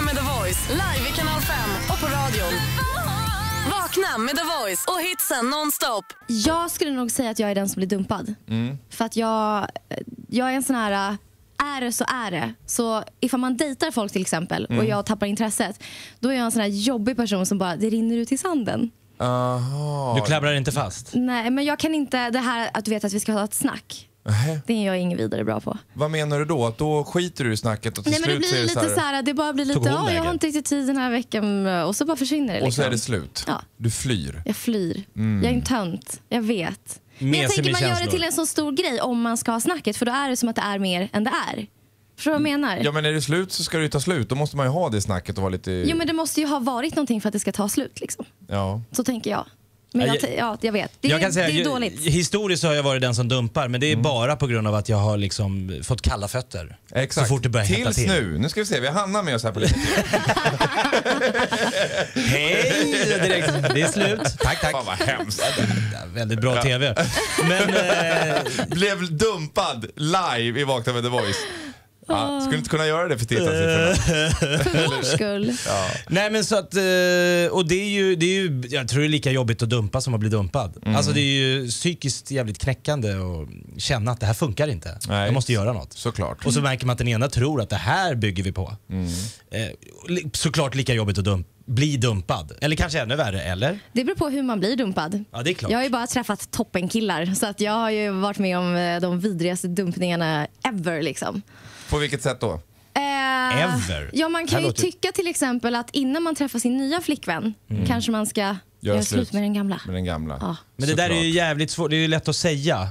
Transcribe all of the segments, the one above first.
Vakna med The Voice live i kanal 5 och på radion. Vakna med The Voice och hitsen nonstop. Jag skulle nog säga att jag är den som blir dumpad. För att jag, jag är en sån här, är det så är det. Så ifall man dejtar folk till exempel och jag tappar intresset, då är jag en sån här jobbig person som bara, det rinner ut i sanden. Aha. Du klabbrar inte fast? Nej, men jag kan inte, det här att du vet att vi ska ha ett snack, Nähä. det är jag ingen vidare bra på. Vad menar du då? Att då skiter du i snacket och till Nej men det slut så är blir det lite så så här, det bara blir Tog lite, hon ja, jag har inte riktigt tid den här veckan och så bara försvinner det. och så Liksom. är det slut. Ja. Du flyr. Jag flyr. Jag är en tönt. Jag vet. Men Mesig jag tänker med man gör det känslor. till en så stor grej om man ska ha snacket för då är det som att det är mer än det är. Förstår du vad jag menar? Ja men är det slut så ska det ju ta slut. Då måste man ju ha det snacket och vara lite... Jo men det måste ju ha varit någonting för att det ska ta slut liksom. Ja. Så tänker jag. Men Ja, jag, ja, jag vet. Det, jag är, kan säga, det är dåligt. Historiskt så har jag varit den som dumpar, men det är bara på grund av att jag har liksom fått kalla fötter. Exakt. Så fort det börjar hetta Tills till. nu. Nu ska vi se, vi har Hanna med oss här på linjen. Hej! Direkt. Det är slut. Tack, tack. Fan vad hemskt. Väldigt bra TV. Men eh, Blev dumpad live i Vakna med The Voice. Ja, skulle inte kunna göra det för tittarsiffrorna. För vår skull. Nej men så att, eh, och det är, ju, det är ju, jag tror det är lika jobbigt att dumpa som att bli dumpad. Mm. Alltså det är ju psykiskt jävligt knäckande att känna att det här funkar inte. Nej. Jag måste göra något. Såklart. Och så märker man att den ena tror att det här bygger vi på. Mm. Eh, såklart lika jobbigt att dump, bli dumpad. Eller kanske ännu värre, eller? Det beror på hur man blir dumpad. Ja det är klart. Jag har ju bara träffat toppenkillar så att jag har ju varit med om eh, de vidrigaste dumpningarna ever liksom. På vilket sätt då? Eh, Ever? Ja, man kan ju låter- tycka till exempel att innan man träffar sin nya flickvän kanske man ska göra, slut med den gamla. Med den gamla. Ja. Men det där är ju jävligt svårt, det är ju lätt att säga.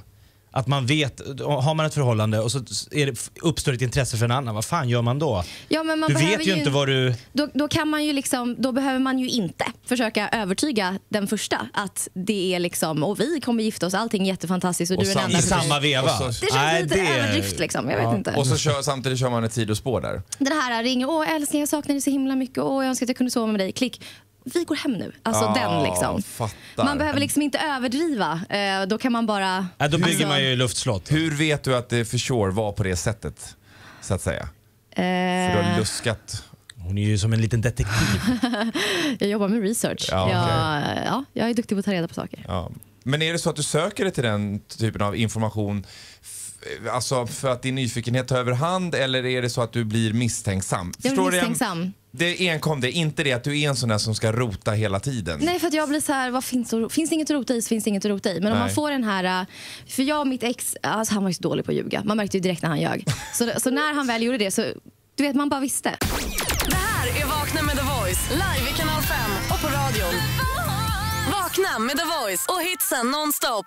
Att man vet, har man ett förhållande och så är det, uppstår ett intresse för en annan, vad fan gör man då? Ja, men man du vet ju inte vad du... Då, då, kan man ju liksom, då behöver man ju inte försöka övertyga den första att det är liksom, och vi kommer gifta oss, allting är jättefantastiskt och, Och du är den enda I samma veva. så- Det känns Nej, lite det- överdrift liksom, jag vet inte. Och så kör, samtidigt kör man ett sidospår där. Den här ringer, åh älskling jag saknar dig så himla mycket, åh jag önskar att jag kunde sova med dig, klick. Vi går hem nu. Alltså Ah, den liksom. fattar. Man behöver liksom inte överdriva. Eh, då kan man bara... Nej, då bygger Alltså, man ju luftslott. Hur vet du att det för sure var på det sättet? Så att säga. För du har Eh, luskat. Hon är ju som en liten detektiv. jag jobbar med research. Ja, jag, okej. ja, jag är duktig på att ta reda på saker. Ja. Men är det så att du söker dig till den typen av information Alltså för att din nyfikenhet tar överhand eller är det så att du blir misstänksam? Jag blir du? misstänksam. Det är enkom det, inte det att du är en sån där som ska rota hela tiden. Nej, för att jag blir så här, vad finns, det- finns det inget att rota i så finns det inget att rota i. Men om Nej. man får den här, äh, för jag och mitt ex, alltså han var ju så dålig på att ljuga. Man märkte ju direkt när han ljög. Så, så när han väl gjorde det så, du vet man bara visste. Det här är Vakna med The Voice live i kanal 5 och på radion. Vakna med The Voice och hitsen nonstop.